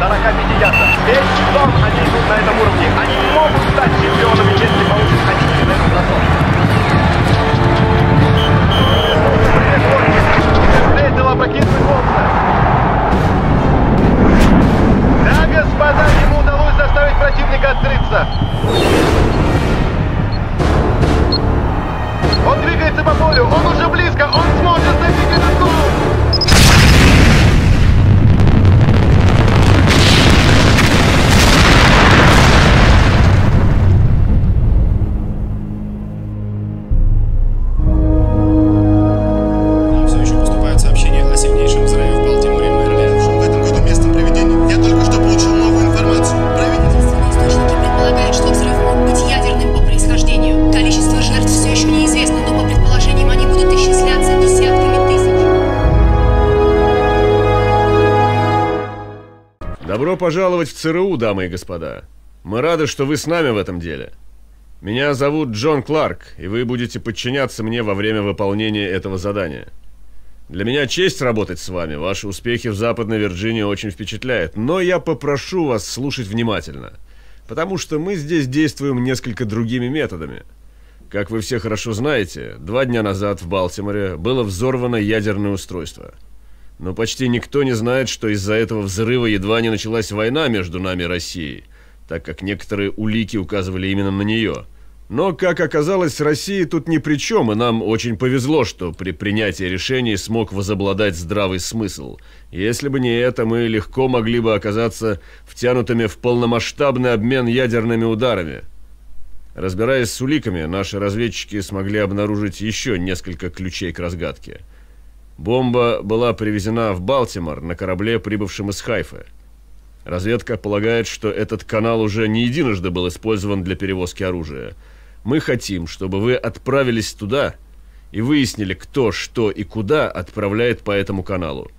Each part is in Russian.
45 ярдов. Весь сезон они идут на этом уровне. Они могут стать чемпионами, если получат хотите на этот бросок. Встретил опрокинутый Холмса. Да, господа, ему удалось заставить противника открыться. Он двигается по полю, он уже близко, он сможет забить пожаловать в ЦРУ, дамы и господа. Мы рады, что вы с нами в этом деле. Меня зовут Джон Кларк, и вы будете подчиняться мне во время выполнения этого задания. Для меня честь работать с вами. Ваши успехи в Западной Вирджинии очень впечатляют. Но я попрошу вас слушать внимательно. Потому что мы здесь действуем несколько другими методами. Как вы все хорошо знаете, два дня назад в Балтиморе было взорвано ядерное устройство. Но почти никто не знает, что из-за этого взрыва едва не началась война между нами и Россией, так как некоторые улики указывали именно на нее. Но, как оказалось, Россия тут ни при чем, и нам очень повезло, что при принятии решений смог возобладать здравый смысл. Если бы не это, мы легко могли бы оказаться втянутыми в полномасштабный обмен ядерными ударами. Разбираясь с уликами, наши разведчики смогли обнаружить еще несколько ключей к разгадке. Бомба была привезена в Балтимор на корабле, прибывшем из Хайфы. Разведка полагает, что этот канал уже не единожды был использован для перевозки оружия. Мы хотим, чтобы вы отправились туда и выяснили, кто, что и куда отправляет по этому каналу.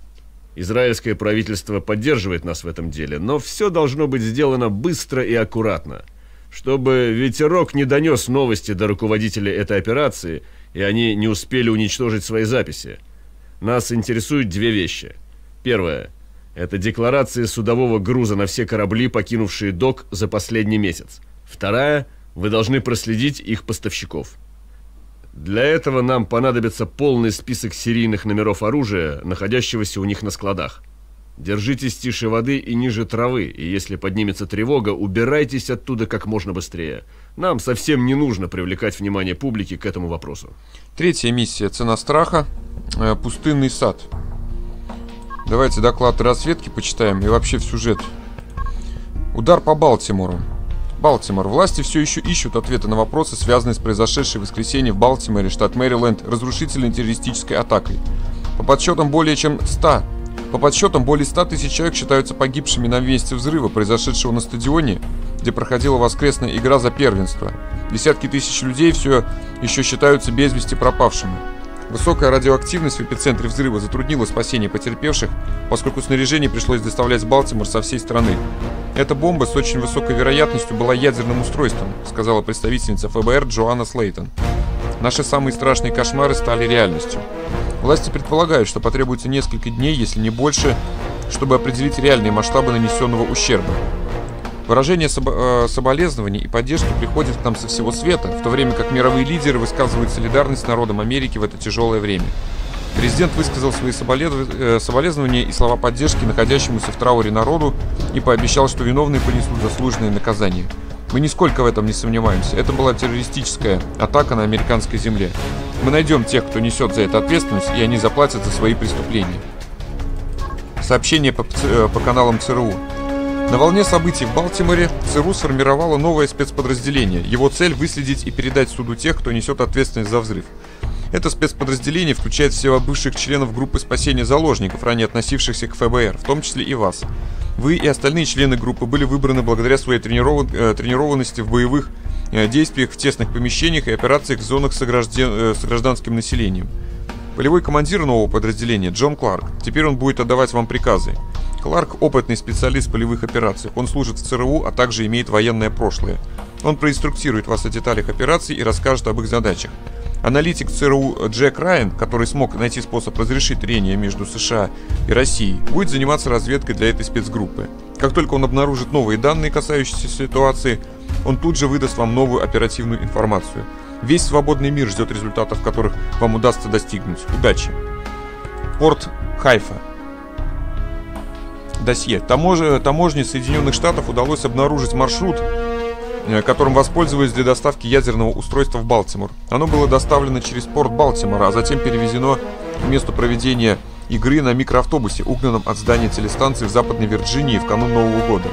Израильское правительство поддерживает нас в этом деле, но все должно быть сделано быстро и аккуратно, чтобы ветерок не донес новости до руководителей этой операции, и они не успели уничтожить свои записи. Нас интересуют две вещи. Первое – это декларации судового груза на все корабли, покинувшие док за последний месяц. Вторая – вы должны проследить их поставщиков. Для этого нам понадобится полный список серийных номеров оружия, находящегося у них на складах. Держитесь тише воды и ниже травы, и если поднимется тревога, убирайтесь оттуда как можно быстрее. Нам совсем не нужно привлекать внимание публики к этому вопросу. Третья миссия. Цена страха. Э, Пустынный сад. Давайте доклад разведки почитаем и вообще в сюжет. Удар по Балтимору. Балтимор. Власти все еще ищут ответы на вопросы, связанные с произошедшей в воскресенье в Балтиморе, штат Мэриленд, разрушительной террористической атакой. По подсчетам более чем 100 по подсчетам, более 100 тысяч человек считаются погибшими на месте взрыва, произошедшего на стадионе, где проходила воскресная игра за первенство. Десятки тысяч людей все еще считаются без вести пропавшими. Высокая радиоактивность в эпицентре взрыва затруднила спасение потерпевших, поскольку снаряжение пришлось доставлять в Балтимор со всей страны. Эта бомба с очень высокой вероятностью была ядерным устройством, сказала представительница ФБР Джоанна Слейтон. Наши самые страшные кошмары стали реальностью. Власти предполагают, что потребуется несколько дней, если не больше, чтобы определить реальные масштабы нанесенного ущерба. Выражение собо- э, соболезнований и поддержки приходят к нам со всего света, в то время как мировые лидеры высказывают солидарность с народом Америки в это тяжелое время. Президент высказал свои э, соболезнования и слова поддержки находящемуся в трауре народу и пообещал, что виновные понесут заслуженные наказания. Мы нисколько в этом не сомневаемся. Это была террористическая атака на американской земле. Мы найдем тех, кто несет за это ответственность, и они заплатят за свои преступления. Сообщение по, э, по каналам ЦРУ. На волне событий в Балтиморе ЦРУ сформировало новое спецподразделение. Его цель – выследить и передать суду тех, кто несет ответственность за взрыв. Это спецподразделение включает всего бывших членов группы спасения заложников, ранее относившихся к ФБР, в том числе и вас. Вы и остальные члены группы были выбраны благодаря своей тренирован- э, тренированности в боевых э, действиях в тесных помещениях и операциях в зонах с, огражден- э, с гражданским населением. Полевой командир нового подразделения Джон Кларк. Теперь он будет отдавать вам приказы. Кларк – опытный специалист полевых операциях. Он служит в ЦРУ, а также имеет военное прошлое. Он проинструктирует вас о деталях операций и расскажет об их задачах. Аналитик ЦРУ Джек Райан, который смог найти способ разрешить трение между США и Россией, будет заниматься разведкой для этой спецгруппы. Как только он обнаружит новые данные, касающиеся ситуации, он тут же выдаст вам новую оперативную информацию. Весь свободный мир ждет результатов, которых вам удастся достигнуть. Удачи! Порт Хайфа. Досье. Тамож... Таможне Соединенных Штатов удалось обнаружить маршрут, которым воспользовались для доставки ядерного устройства в Балтимор. Оно было доставлено через порт Балтимора, а затем перевезено в место проведения игры на микроавтобусе, угнанном от здания телестанции в Западной Вирджинии в канун Нового года.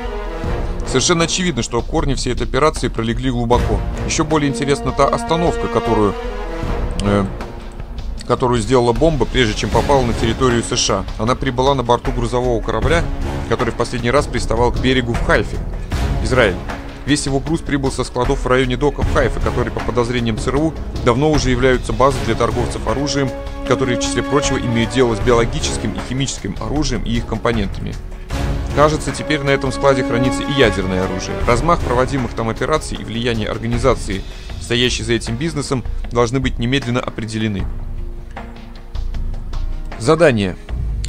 Совершенно очевидно, что корни всей этой операции пролегли глубоко. Еще более интересна та остановка, которую, э, которую сделала бомба, прежде чем попала на территорию США. Она прибыла на борту грузового корабля, который в последний раз приставал к берегу в Хайфе, Израиль. Весь его груз прибыл со складов в районе доков Хайфа, которые, по подозрениям ЦРУ, давно уже являются базой для торговцев оружием, которые, в числе прочего, имеют дело с биологическим и химическим оружием и их компонентами. Кажется, теперь на этом складе хранится и ядерное оружие. Размах проводимых там операций и влияние организации, стоящей за этим бизнесом, должны быть немедленно определены. Задание.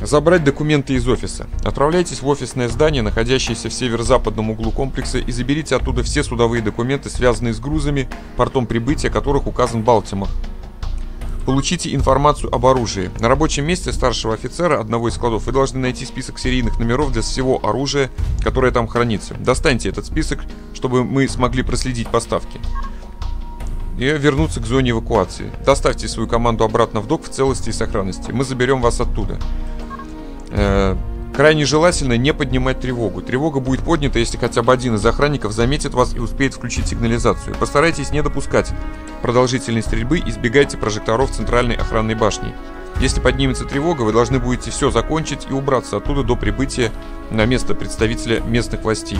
Забрать документы из офиса. Отправляйтесь в офисное здание, находящееся в северо-западном углу комплекса, и заберите оттуда все судовые документы, связанные с грузами, портом прибытия которых указан Балтимор. Получите информацию об оружии. На рабочем месте старшего офицера одного из складов вы должны найти список серийных номеров для всего оружия, которое там хранится. Достаньте этот список, чтобы мы смогли проследить поставки. И вернуться к зоне эвакуации. Доставьте свою команду обратно в док в целости и сохранности. Мы заберем вас оттуда. Э, крайне желательно не поднимать тревогу. Тревога будет поднята, если хотя бы один из охранников заметит вас и успеет включить сигнализацию. Постарайтесь не допускать продолжительной стрельбы избегайте прожекторов центральной охранной башни. Если поднимется тревога, вы должны будете все закончить и убраться оттуда до прибытия на место представителя местных властей.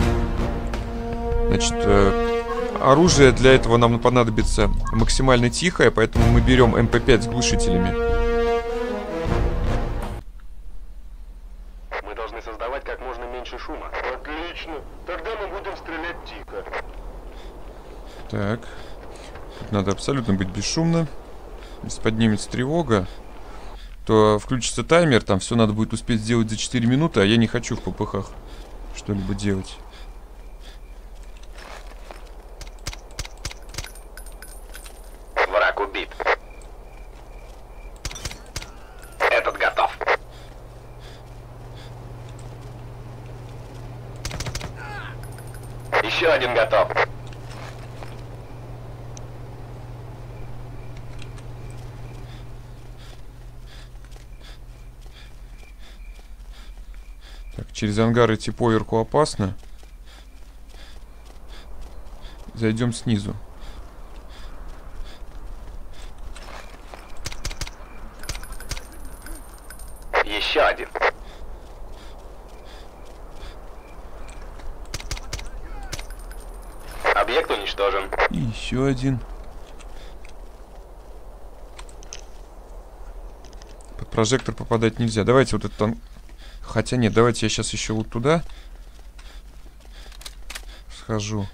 Значит, э, оружие для этого нам понадобится максимально тихое, поэтому мы берем МП-5 с глушителями. Так. Тут надо абсолютно быть бесшумно. Если поднимется тревога, то включится таймер, там все надо будет успеть сделать за 4 минуты, а я не хочу в ППХ что-либо делать. Враг убит. Этот готов. Еще один готов. Через ангар идти поверху опасно. Зайдем снизу. Еще один. Объект уничтожен. И еще один. Под прожектор попадать нельзя. Давайте вот этот... Хотя нет, давайте я сейчас еще вот туда схожу.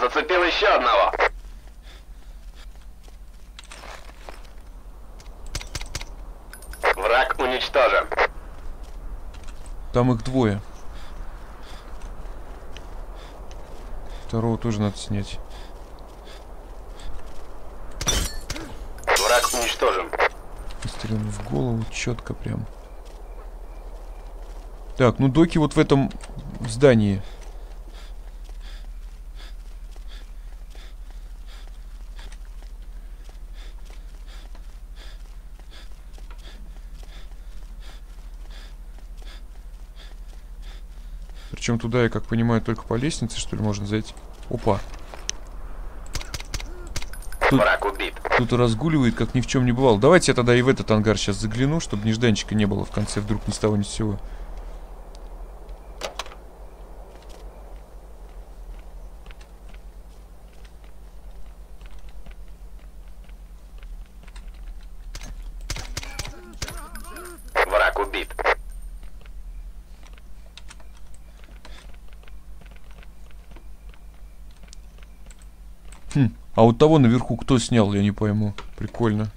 Зацепил еще одного. Враг уничтожен. Там их двое. Второго тоже надо снять. Враг уничтожен. Выстрел в голову четко прям. Так, ну доки вот в этом здании. Причем туда, я как понимаю, только по лестнице, что ли, можно зайти. Опа. Тут- Враг убит. Кто-то разгуливает, как ни в чем не бывало. Давайте я тогда и в этот ангар сейчас загляну, чтобы нежданчика не было в конце, вдруг ни с того ни с сего. Враг убит. А вот того наверху кто снял, я не пойму. Прикольно.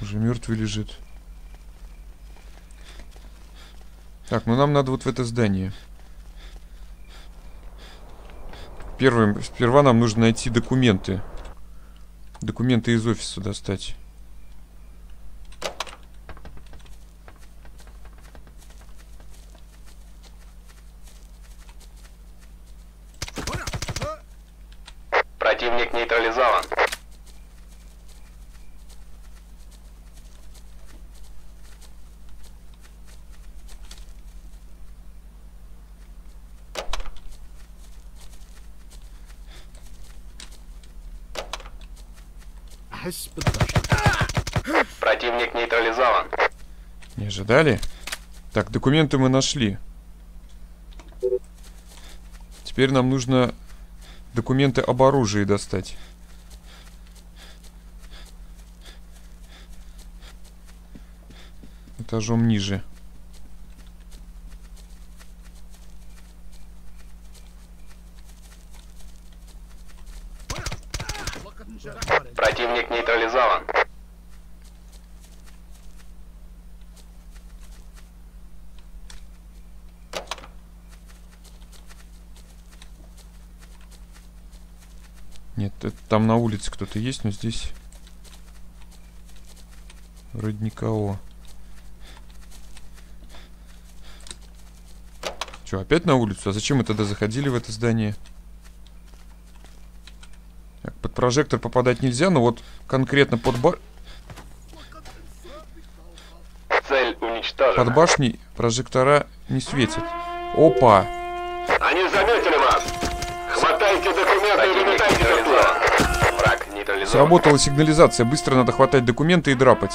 Уже мертвый лежит. Так, ну нам надо вот в это здание. Первым, сперва нам нужно найти документы. Документы из офиса достать. Противник нейтрализован. Противник нейтрализован. Не ожидали? Так, документы мы нашли. Теперь нам нужно документы об оружии достать. Этажом ниже. Противник нейтрализован. Нет, это там на улице кто-то есть, но здесь вроде никого. Че, опять на улицу? А зачем мы тогда заходили в это здание? Прожектор попадать нельзя, но вот конкретно под, ба- Цель уничтожена. под башней прожектора не светит. Опа! Они заметили вас. Хватайте документы и. Враг нейтрализован. Сработала сигнализация, быстро надо хватать документы и драпать.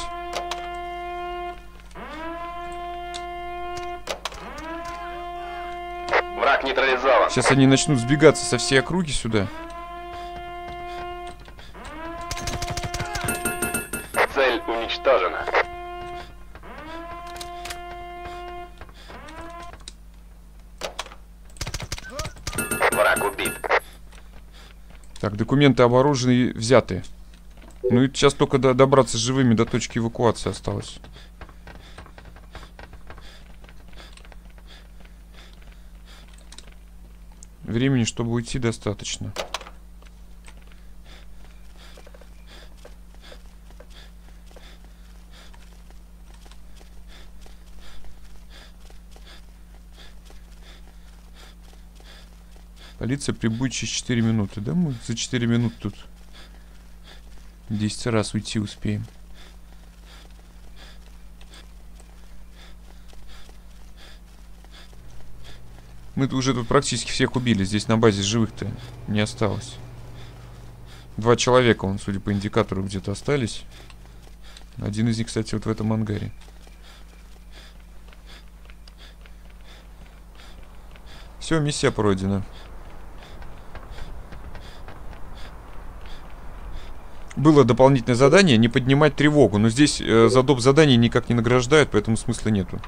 Враг нейтрализован. Сейчас они начнут сбегаться со всей округи сюда. Враг убит. Так, документы об оружии взяты. Ну и сейчас только до- добраться живыми до точки эвакуации осталось. Времени, чтобы уйти, достаточно. Полиция прибудет через 4 минуты. Да мы за 4 минуты тут 10 раз уйти успеем. Мы уже тут практически всех убили. Здесь на базе живых-то не осталось. Два человека, он, судя по индикатору, где-то остались. Один из них, кстати, вот в этом ангаре. Все, миссия пройдена. Было дополнительное задание не поднимать тревогу, но здесь э, за доп. задание никак не награждают, поэтому смысла нету.